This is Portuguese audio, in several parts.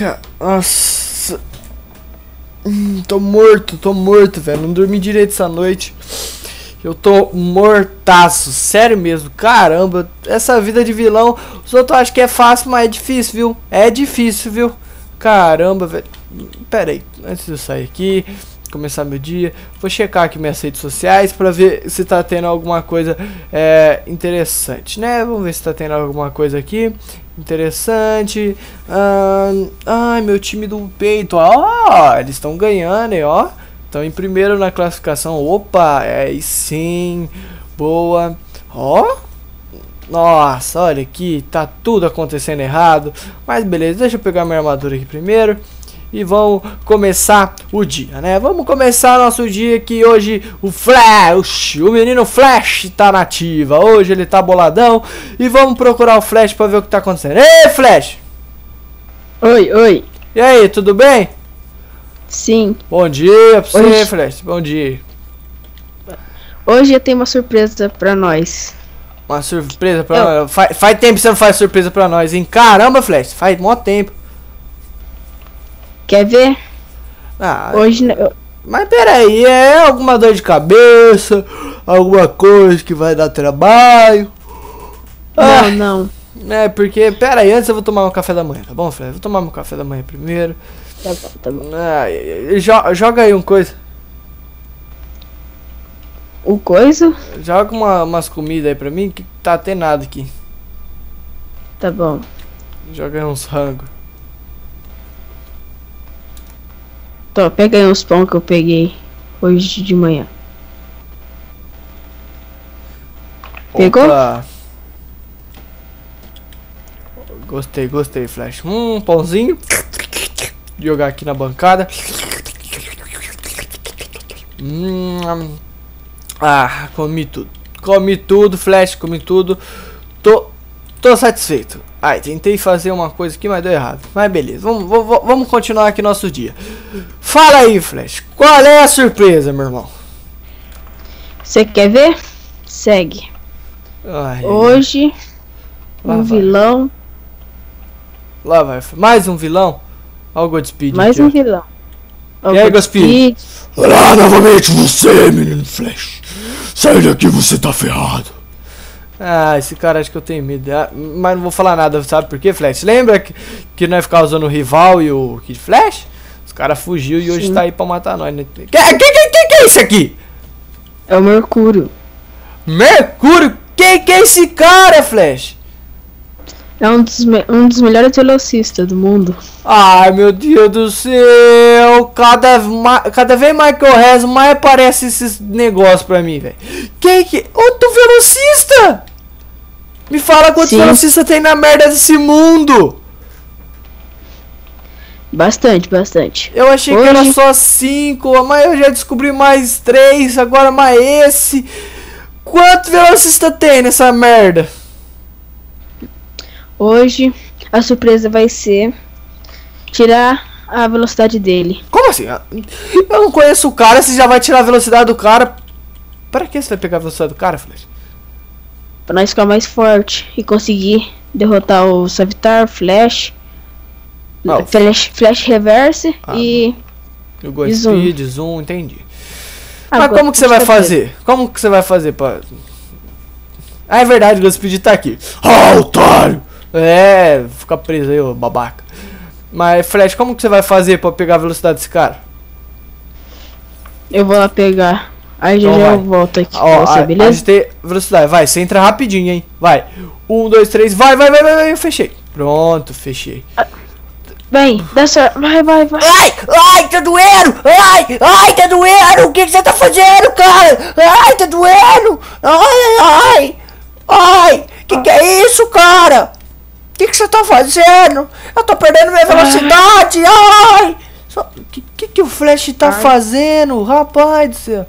Caraca, nossa. Hum, tô morto, tô morto, velho. Não dormi direito essa noite. Eu tô mortaço, sério mesmo. Caramba, essa vida de vilão. Os outros acham que é fácil, mas é difícil, viu? É difícil, viu? Caramba, velho. Pera aí, antes de eu sair aqui, começar meu dia, vou checar aqui minhas redes sociais pra ver se tá tendo alguma coisa é, interessante, né? Vamos ver se tá tendo alguma coisa aqui interessante. Ah, ai, meu time do peito, ó, eles estão ganhando, hein, ó. Estão em primeiro na classificação. Opa, é sim. Boa. Ó. Nossa, olha aqui, tá tudo acontecendo errado. Mas beleza, deixa eu pegar minha armadura aqui primeiro e vamos começar o dia, né? Vamos começar nosso dia que hoje o Flash, o menino Flash tá nativa. Hoje ele tá boladão e vamos procurar o Flash para ver o que tá acontecendo. Ei, Flash! Oi, oi. E aí, tudo bem? Sim. Bom dia pra você, Hoje- Flash. Bom dia. Hoje eu tenho uma surpresa pra nós. Uma surpresa pra nós. Faz, faz tempo que você não faz surpresa pra nós, hein? Caramba, Flash, faz mó tempo. Quer ver? Ah, Hoje eu- Mas peraí, é alguma dor de cabeça, alguma coisa que vai dar trabalho. Ah, Não, não. é porque, peraí, antes eu vou tomar meu café da manhã, tá bom, Fred? Vou tomar meu café da manhã primeiro. Tá bom, tá bom. Ah, jo- joga aí uma coisa, O coisa? joga uma, umas comidas aí pra mim que tá tendo nada aqui. Tá bom. Joga aí uns rango. Tô, pega aí uns pão que eu peguei hoje de manhã. Pegou? Opa. Gostei, gostei, Flash. Hum, pãozinho. Jogar aqui na bancada. Hum, ah, comi tudo. Comi tudo, Flash, comi tudo. Tô, tô satisfeito. Ai, tentei fazer uma coisa aqui, mas deu errado. Mas beleza, vamos, vamos, vamos continuar aqui nosso dia. Fala aí, Flash. Qual é a surpresa, meu irmão? Você quer ver? Segue. Ai, Hoje, Lá um vai. vilão. Lá vai. Mais um vilão? Olha o Godspeed Mais aqui, um ó. vilão. E aí, Gospir? Olá novamente você, menino Flash. Sai daqui, você tá ferrado. Ah, esse cara acha que eu tenho medo. Ah, mas não vou falar nada, sabe por quê, Flash? Lembra que, que nós ficava usando o rival e o Kid Flash? Os caras fugiu e hoje Sim. tá aí pra matar nós. Né? Que, que, que, que, é isso aqui? É o Mercúrio. Mercúrio? Quem que é esse cara, Flash? É um dos, um dos melhores velocistas do mundo. Ai, meu Deus do céu. Cada, cada vez mais que eu rezo, mais aparece esses negócios pra mim, velho. Quem que... Outro velocista! Me fala quantos velocistas tem na merda desse mundo. Bastante, bastante. Eu achei que era Hoje- só cinco, mas eu já descobri mais três, agora mais esse. Quanto velocista tem nessa merda? Hoje, a surpresa vai ser tirar a velocidade dele. Como assim? Ah, Eu não conheço o cara, você já vai tirar a velocidade do cara. Pra que você vai pegar a velocidade do cara, Flash? Pra nós ficar mais forte e conseguir derrotar o Savitar, Flash, Ah, o- Flash, Flash Reverse Ah, e. Eu gosto E de zoom. entendi. Mas Agora, como que você vai fazer? Como que você vai fazer pra... Ah, é verdade, o Godspeed tá aqui. Ah, otário. É, fica preso aí, ô babaca. Mas, Flash, como que você vai fazer pra pegar a velocidade desse cara? Eu vou lá pegar. Aí já, Então já eu volto aqui Ó, você, a, beleza? tem velocidade. Vai, você entra rapidinho, hein? Vai. Um, dois, três, vai, vai, vai, vai, vai. Eu fechei. Pronto, fechei. Vem, dessa. Vai, vai, vai. Ai, ai, tá doendo! Ai, ai, tá doendo! O que, que você tá fazendo, cara? Ai, tá doendo! Ai, ai, ai! Que que é isso, cara? O que, que você tá fazendo? Eu tô perdendo minha velocidade! Ai! O que, que, que o Flash tá Ai. fazendo? Rapaz do céu!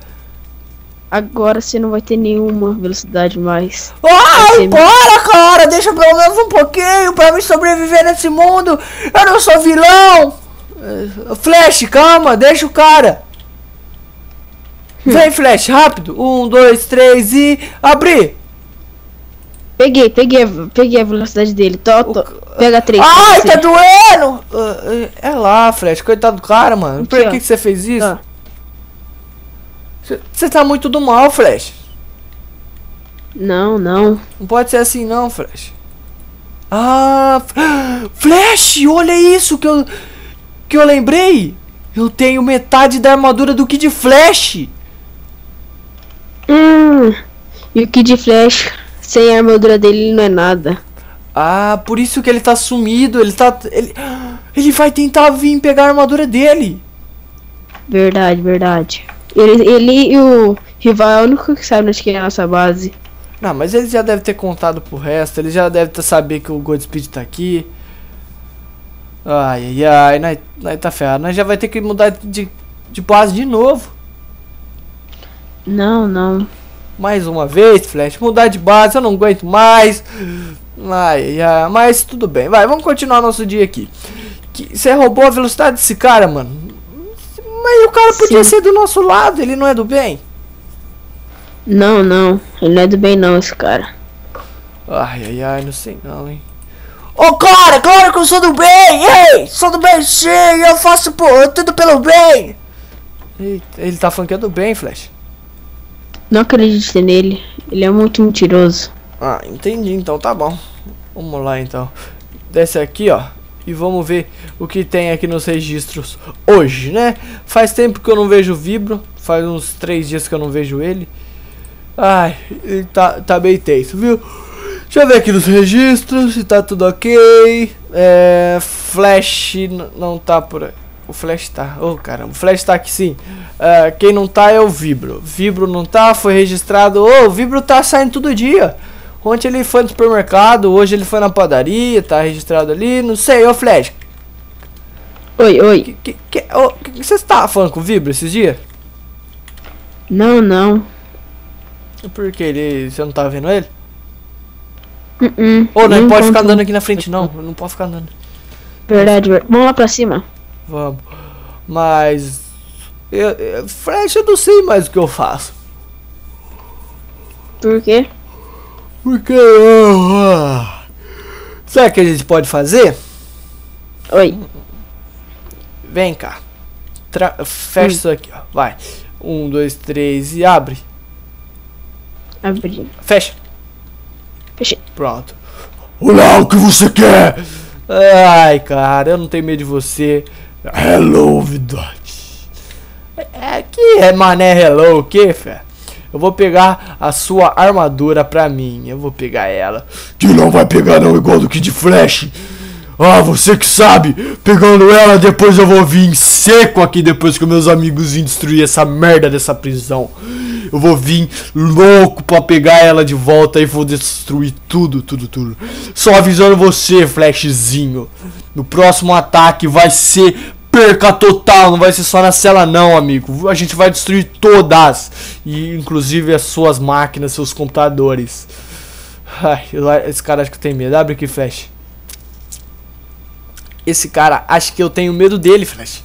Agora você não vai ter nenhuma velocidade mais. Ai, para, cara! Deixa pelo menos um pouquinho pra me sobreviver nesse mundo! Eu não sou vilão! Eh, Flash, calma, deixa o cara! Vem, Flash, rápido! Um, dois, três e. Abrir! Peguei, peguei, peguei a velocidade dele. Tô, tô. Pega três. Ai, tá doendo! Ah, É lá, Flash, coitado do cara, mano. Por Aqui, que ó. que você fez isso? Ó. Você tá muito do mal, Flash. Não, não. Não pode ser assim não, Flash. Ah, Flash, olha isso que eu que eu lembrei. Eu tenho metade da armadura do Kid Flash. Hum. E o Kid Flash, sem a armadura dele, ele não é nada. Ah, por isso que ele tá sumido. Ele tá ele ele vai tentar vir pegar a armadura dele. Verdade, verdade. Ele, ele e o rival é o único que sabe onde que é a nossa base. Não, mas ele já deve ter contado pro resto. Ele já deve ter saber que o Godspeed tá aqui. Ai, ai, ai. Nós, nós tá ferrado. Nós já vai ter que mudar de, de base de novo. Não, não. Mais uma vez, Flash. Mudar de base, eu não aguento mais. Ai, ai, ai. Mas tudo bem. Vai, vamos continuar nosso dia aqui. Que, você roubou a velocidade desse cara, mano. Mas o cara podia Sim. ser do nosso lado. Ele não é do bem. Não, não. Ele não é do bem não, esse cara. Ai, ai, ai. Não sei não, hein. Ô, cara, claro que eu sou do bem! Ei, sou do bem sim! Eu faço pô, tudo pelo bem! Eita, ele tá falando que é do bem, Flash. Não acredite nele. Ele é muito mentiroso. Ah, entendi, então tá bom. Vamos lá então. Desce aqui, ó. E vamos ver o que tem aqui nos registros hoje, né? Faz tempo que eu não vejo o Vibro. Faz uns três dias que eu não vejo ele. Ai, ele tá, tá bem tenso, viu? Deixa eu ver aqui nos registros se tá tudo ok. É, Flash não tá por aí. O Flash tá. Ô caramba, o Flash tá aqui sim. É, quem não tá é o Vibro. Vibro não tá, foi registrado. Ô, o Vibro tá saindo todo dia. Ontem ele foi no supermercado, hoje ele foi na padaria, tá registrado ali. Não sei, ô Flash. Oi, oi. Que que, que, ô, que, que você tá falando com o Vibro esses dias? Não, não. Por que ele. Você não tá vendo ele? Uh -uh. Ô, não Não pode ficar andando aqui na frente não. Não pode ficar andando. Verdade, verdade. Vamos lá pra cima. Vamos. Mas. Eu, eu, Flash, eu não sei mais o que eu faço. Por quê? Porque ah, Sabe o que a gente pode fazer? Oi. Vem cá. Tra fecha Hum. isso aqui, ó. Vai. Um, dois, três e abre. Abri. Fecha. Fechei. Pronto. Olá, o que você quer? Ai, cara, eu não tenho medo de você. Hello, vidade. É que é mané hello, o que, fé? Eu vou pegar a sua armadura pra mim. Eu vou pegar ela. Que não vai pegar não igual do Kid Flash. Ah, você que sabe. Pegando ela, depois eu vou vir seco aqui depois que meus amigos virem destruir essa merda dessa prisão. Eu vou vir louco pra pegar ela de volta e vou destruir tudo, tudo, tudo. Só avisando você, Flashzinho. No próximo ataque vai ser perca total, não vai ser só na cela não, amigo. A gente vai destruir todas, e inclusive as suas máquinas, seus computadores. Ai, lá- esse cara acho que tem medo. Abre aqui, Flash. Esse cara acha que eu tenho medo dele, Flash.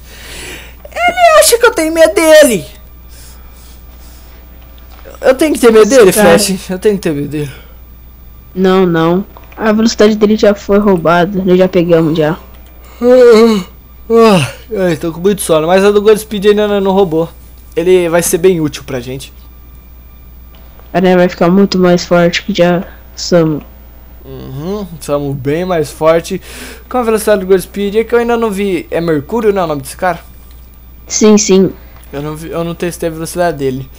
Ele acha que eu tenho medo dele. Eu tenho que ter medo dele, cara- Flash. Eu tenho que ter medo dele. Não, não. A velocidade dele já foi roubada. Nós já pegamos já. Ah, ai, tô com muito sono, mas a do Godspeed ainda não, não roubou. Ele vai ser bem útil pra gente. A gente vai ficar muito mais forte que já somos. Uhum, somos bem mais forte com a velocidade do Godspeed. É que eu ainda não vi. É Mercúrio, não é o nome desse cara? Sim, sim. Eu não, vi- eu não testei a velocidade dele.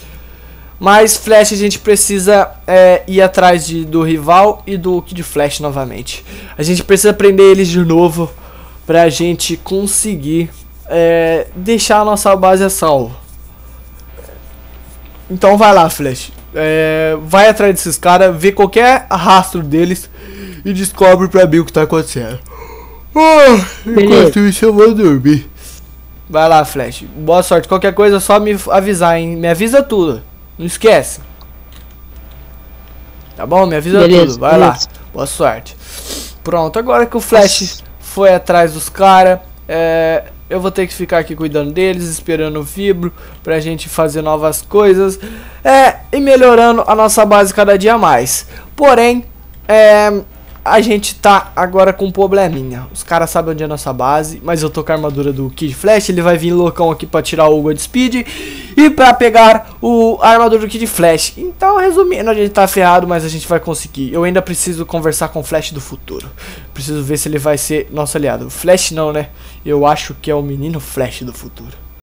Mas Flash a gente precisa é, ir atrás de, do rival e do Kid Flash novamente. A gente precisa prender eles de novo pra gente conseguir é, deixar a nossa base a salvo. Então vai lá, Flash. É, vai atrás desses caras, vê qualquer rastro deles e descobre pra mim o que tá acontecendo. Beleza. enquanto isso eu vou dormir. Vai lá, Flash. Boa sorte. Qualquer coisa é só me avisar, hein? Me avisa tudo. Não esquece. Tá bom? Me avisa Beleza, tudo. Vai lá. beleza. Boa sorte. Pronto, agora que o Flash foi atrás dos caras, eu vou ter que ficar aqui cuidando deles, esperando o Vibro pra gente fazer novas coisas é, e melhorando a nossa base cada dia mais. Porém, é, a gente tá agora com um probleminha. Os caras sabem onde é a nossa base, mas eu tô com a armadura do Kid Flash. Ele vai vir loucão aqui pra tirar o God Speed e pra pegar o, a armadura do Kid Flash. Então, resumindo, a gente tá ferrado, mas a gente vai conseguir. Eu ainda preciso conversar com o Flash do futuro. Preciso ver se ele vai ser nosso aliado. Flash não, né? Eu acho que é o menino Flash do futuro.